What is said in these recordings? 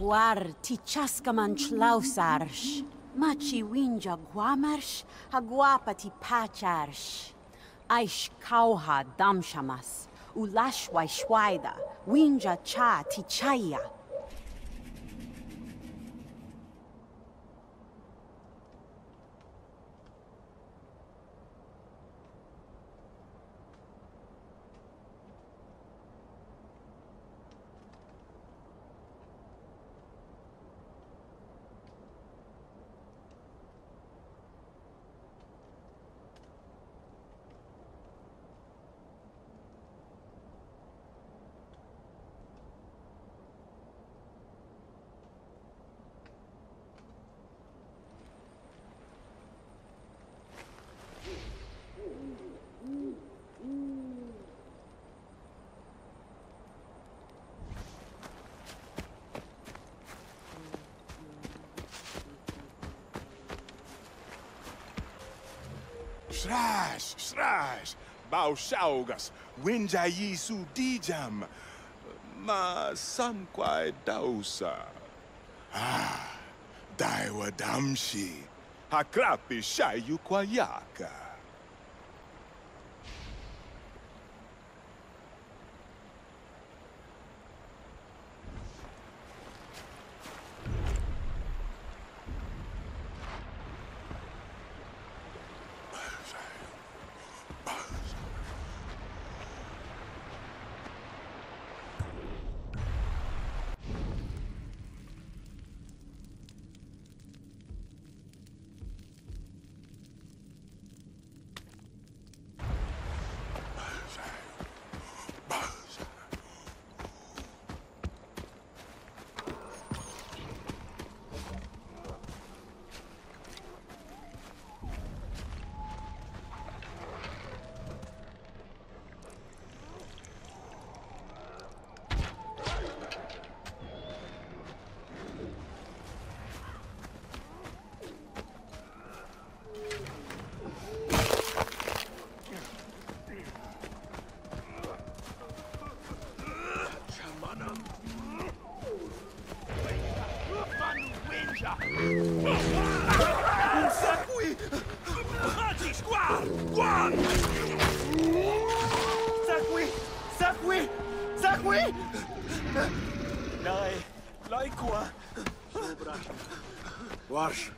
guar ti chaskaman chlausarsh. Machi Wenja guamarsh, haguapa ti pacharsh. Aish kauha damshamas, ulashwai shwaida, Wenja cha ti chaya. Shrash, shrash, baushaugas, winjayisu dijam, ma samquai dausa. Ah, daiwa damshi, hakrapi shayu kwayaka. Nein! Nein! Laikua. Wash.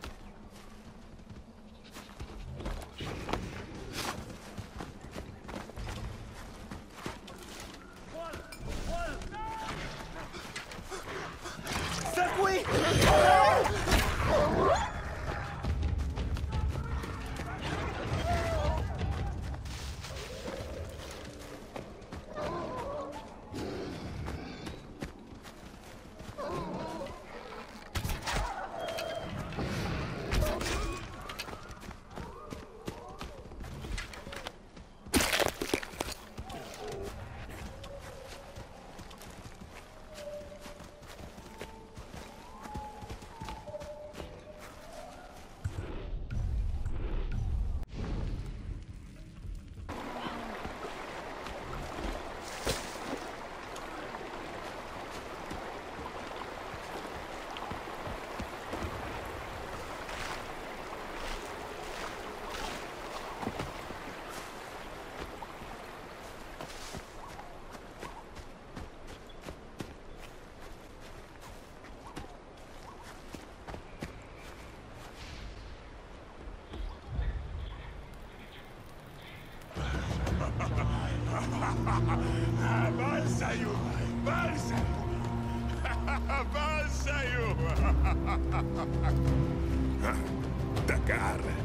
Dakar.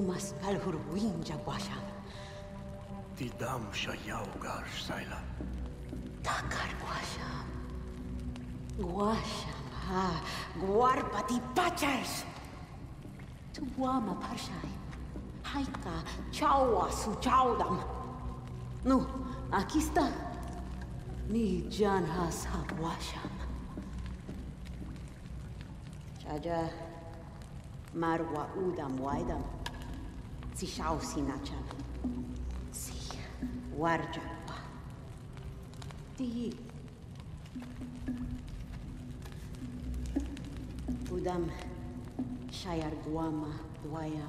Numas palhurwinja guasham. Tidam shayaugar saila. Takar guasham. Guasham ha. Guarpati pachars. Tuwama parshai. Haika chawa su chawdam. Nu, aquí está. Ni jan has ha guasham. Chaja marwa udam waidam. Si shau sinacham. Si warja pa. Ti udam shayar guama duayam.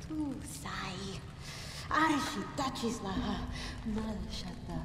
Tu sai. Arshi tachis laha mal shata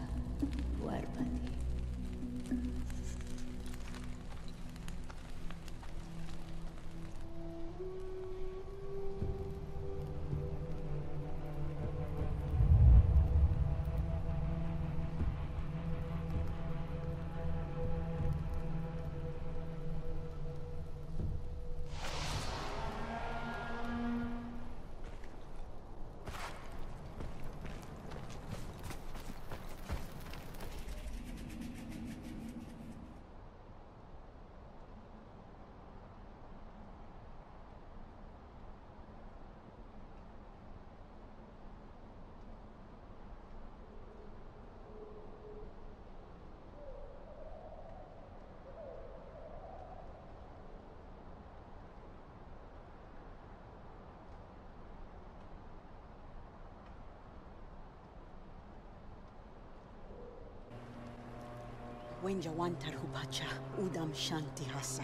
warbati. Wenja wantar hubacha udam shanti hasa.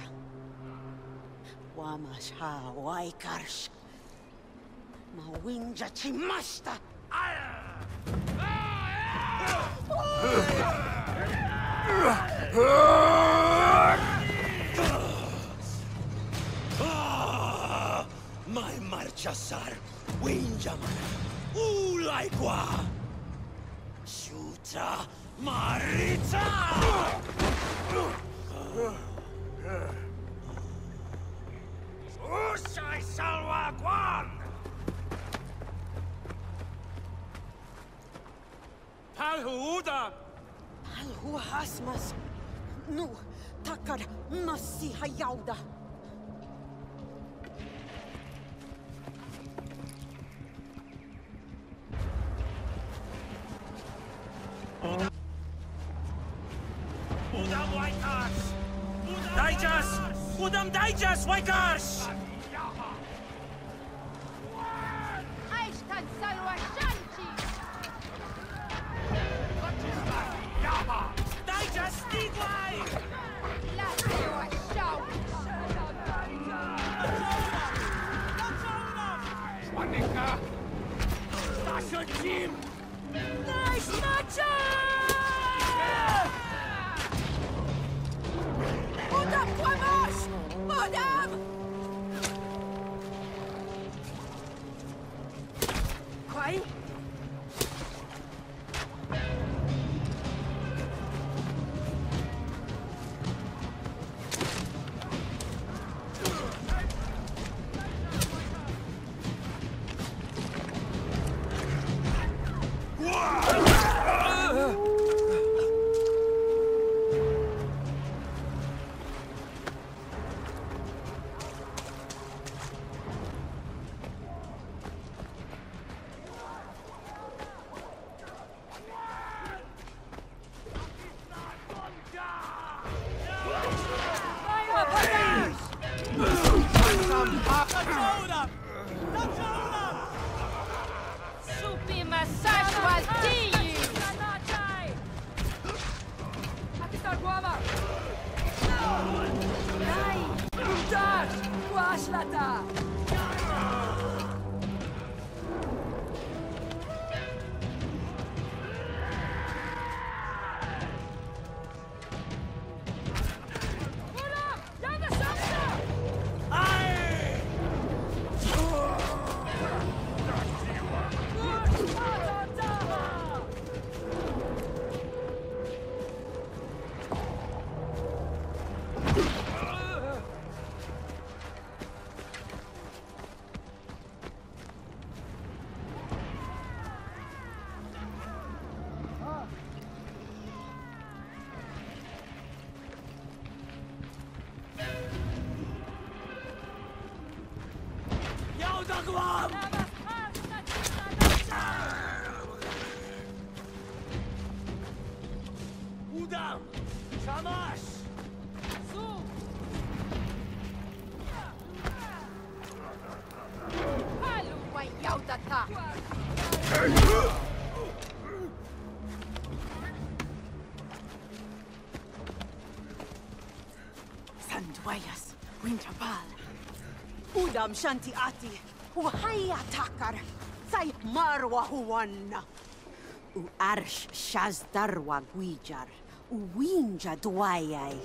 Wamash ha waikarsh. Ma Wenja chimashta. Mai marchasar. Winjaman. Ulaigua. Shuta Marita! Udam Daijas はい。up! Куда? Шамаш! Алю, моя Udam Shanti Ati. وحياتكر سيد مروة هون وقرش شاز دروة ويجر ووينجا دواياي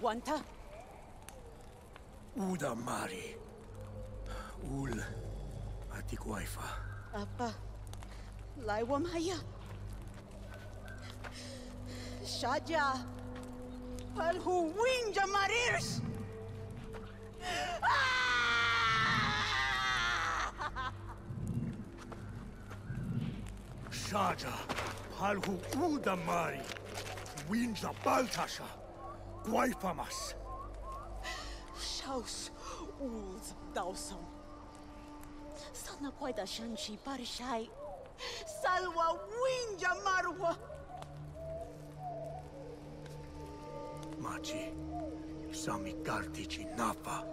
Wanta? Uda Mari. Ul Atiquaifa. Apa? Laiwa Maya? Shaja! Palhu Wenja Marirs! Shaja. Halhu Uda Mari. Wenja Baltasha. Guaifamas. Shaus Uls Dawsam. Sana Quaida Shanshi Parishai. Salwa Wenja Marwa! Machi. Sami Kartici Napa.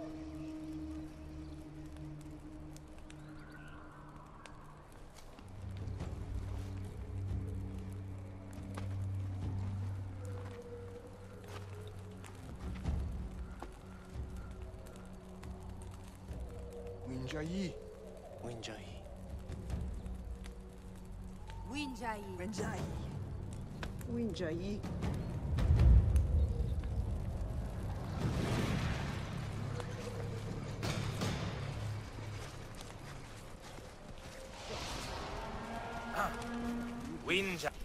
Jair. Winja.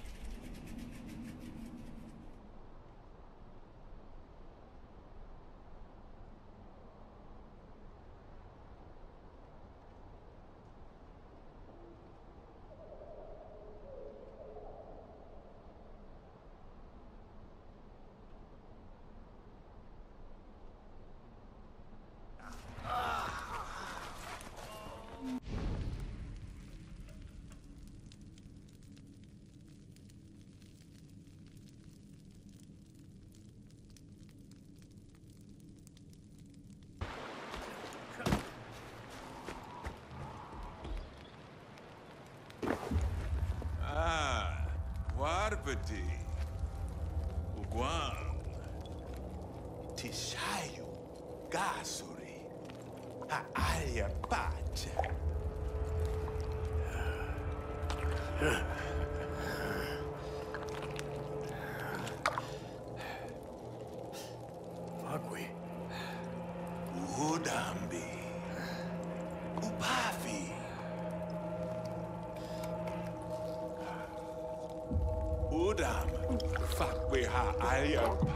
Warbati. Uguan. Tishayo. Gasuri. Haalia Pacha.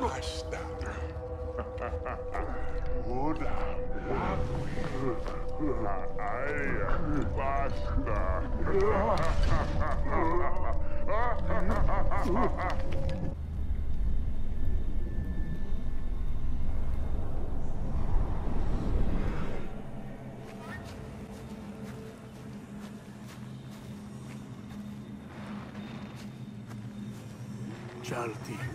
haalia pasta. Udam. Haalia pasta. Jalti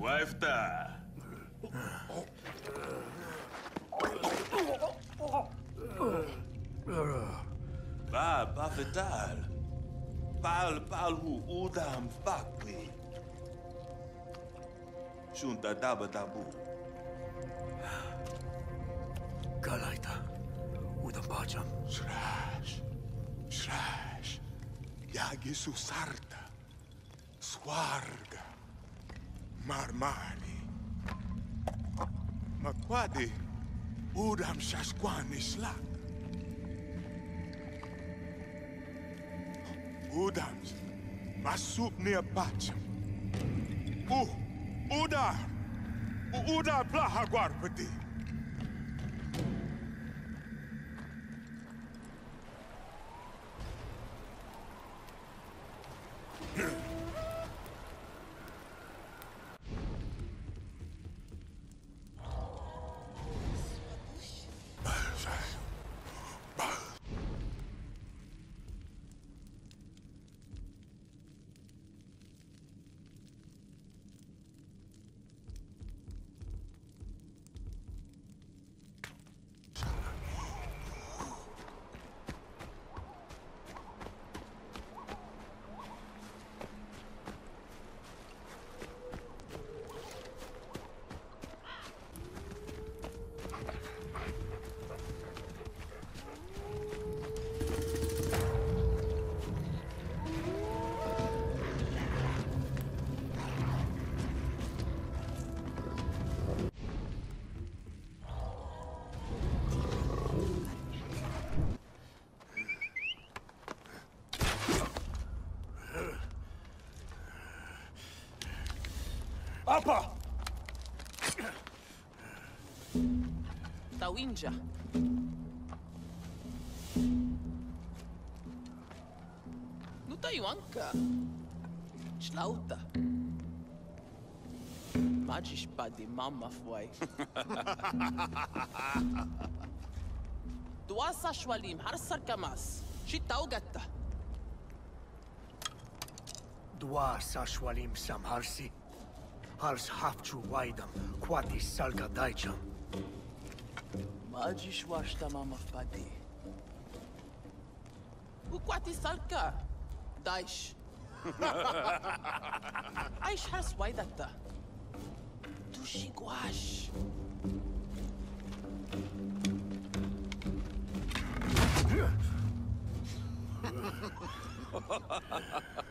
Łajfta! Ba, ba. Pal, palu, udam, bakli. Szunta daba dabu. Galajta. Udam baciam. Szrasz. Szrasz. Jak Jezus sarta. Swarb. Marmani. Makwadi. Udam shaskwani slak. Udams. Masuk near Bacham. Uh. Udar. Udar plahagwar Tropa! Tawinja. Não tem anca. Slauta. Magis de mama foi. Duasa shwalim harsar kamas. Chitau gatta. Ashwalim, shwalim samharsi. Hars hafchu waidam, quatis salga daicham. Magisch washta mamma fpadi. Ukwati salka. Daish. Aish has waidatta. Tushigwash. Hars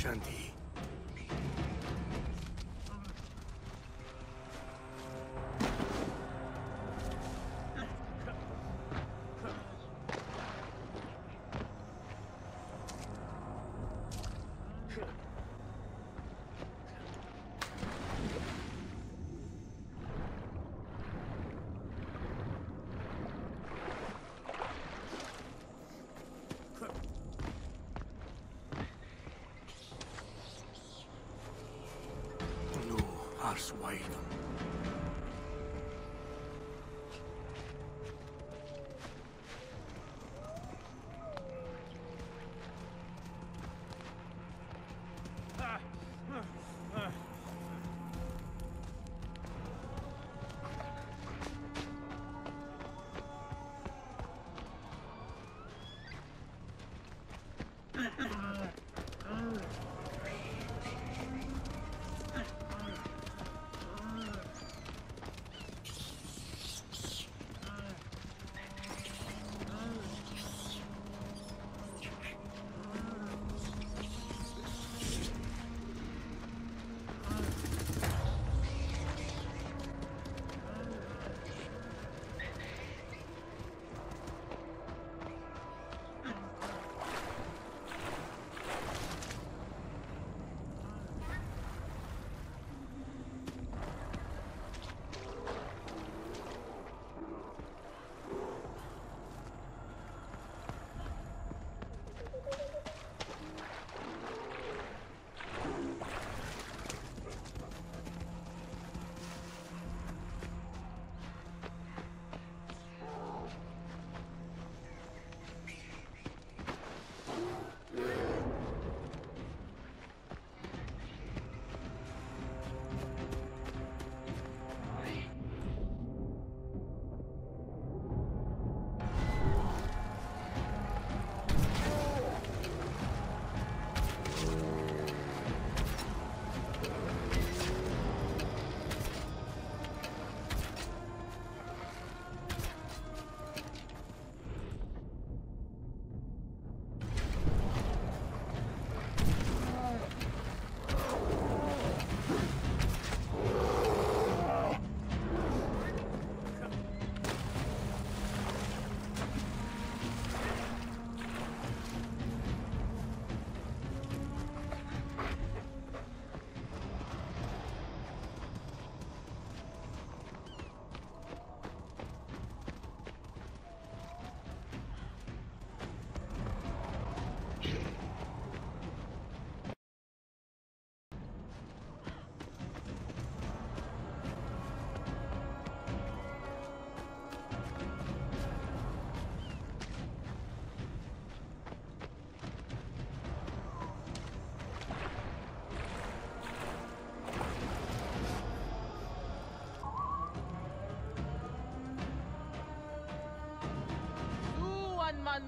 shanti. Nu hars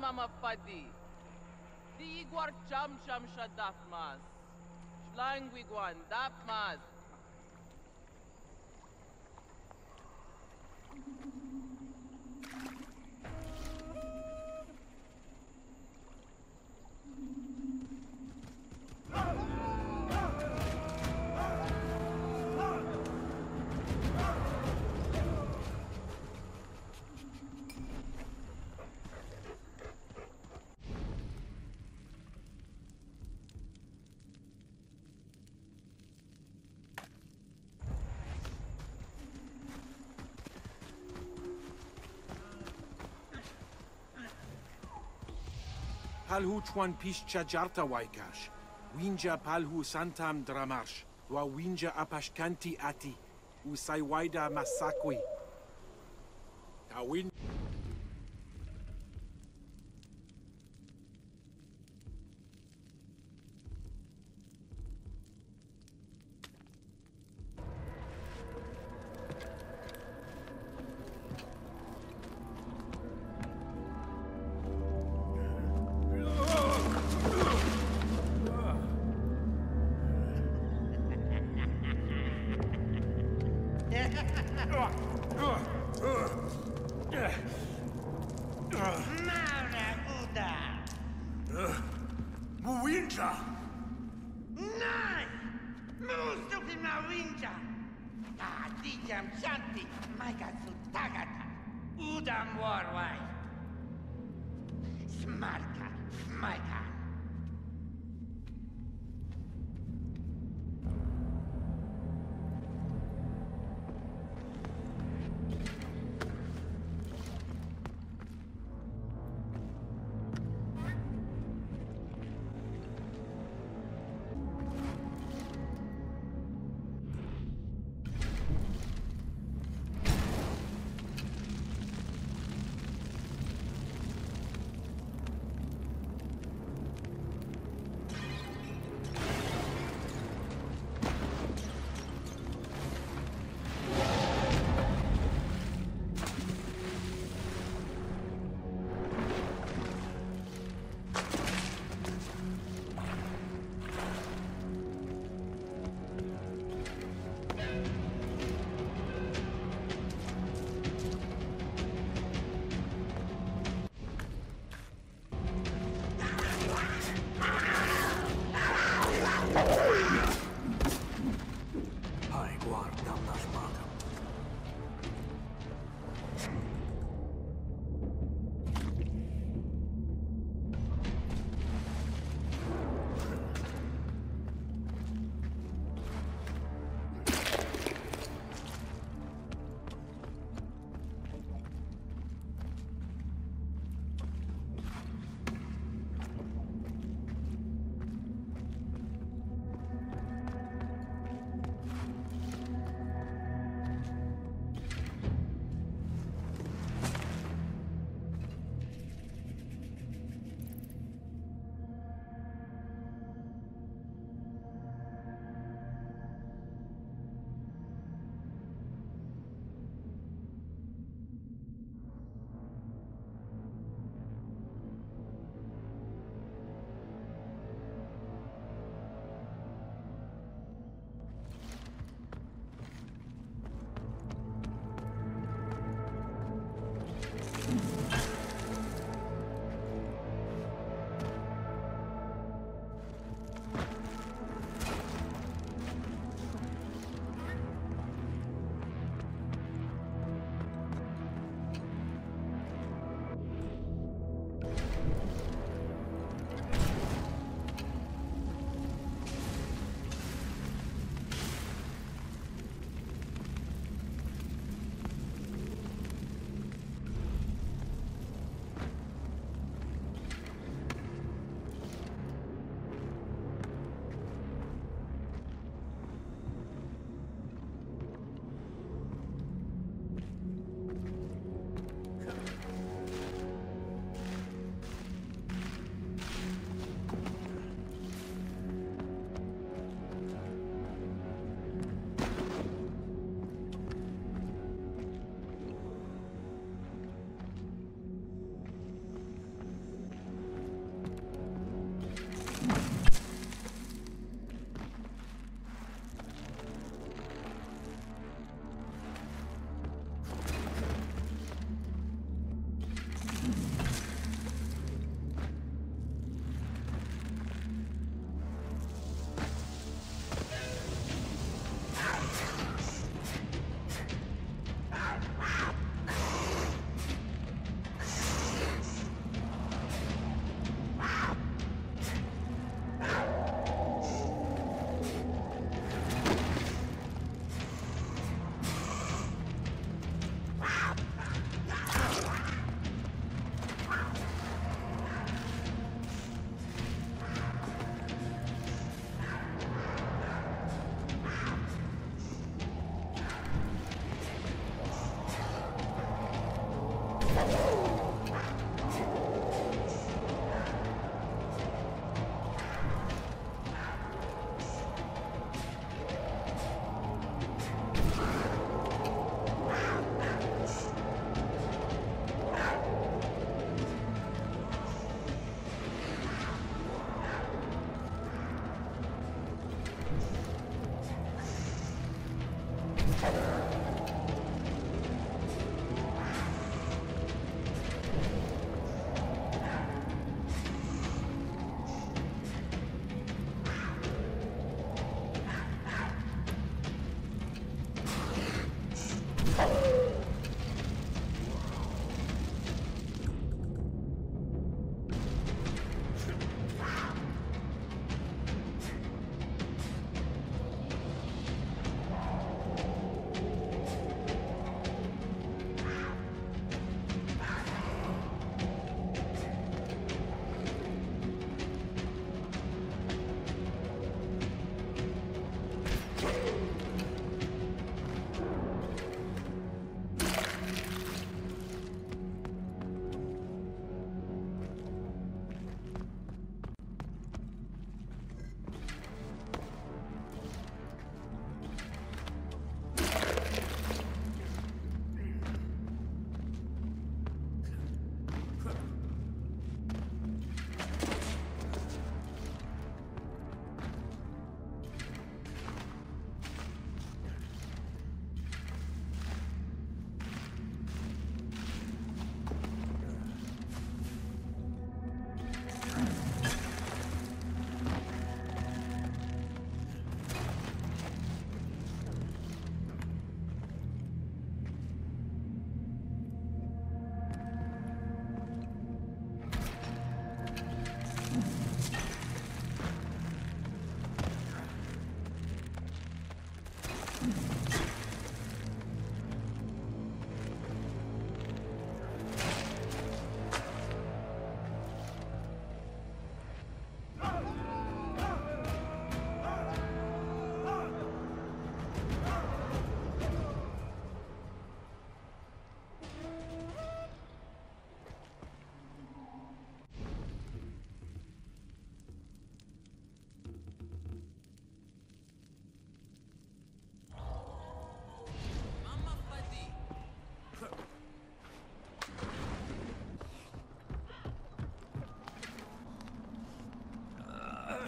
Man mamapadi. Di igwar cham cham siya dapmas. Shlangwigwan dapmas. Palhu chuan pischa jarta waikash. Wenja palhu santam dramarsh. Dwa wenja apashkanti ati. Usaiwaida masakwi. Tawin.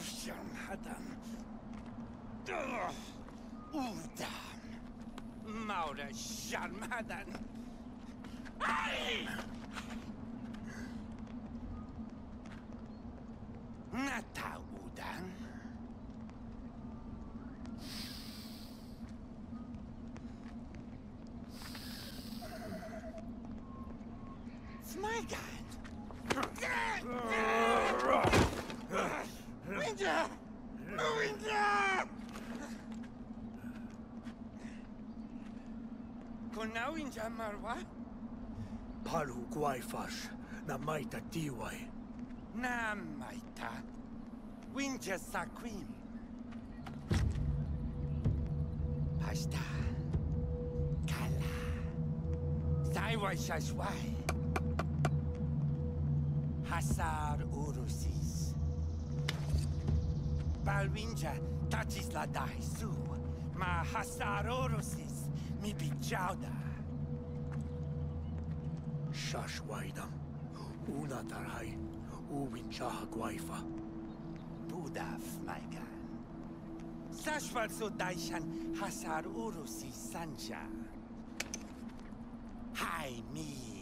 Sharmadan. Udam. Maura Sharmadan. Ai! Winter! Kuna winter marwa? Palhu guaifash, na maita tiwai. Na maita. Winter saquim. Pasta. Kala. Saiwai shashwai. Hasar urusis. Balwinja tachis la daisu. Ma hasar urusis mi bijauda. Shashwaidam. Una tarai. Uwinchaha guaifa. Budaf, my god. Sashwal daishan hasar urusi sanja. Hai mi.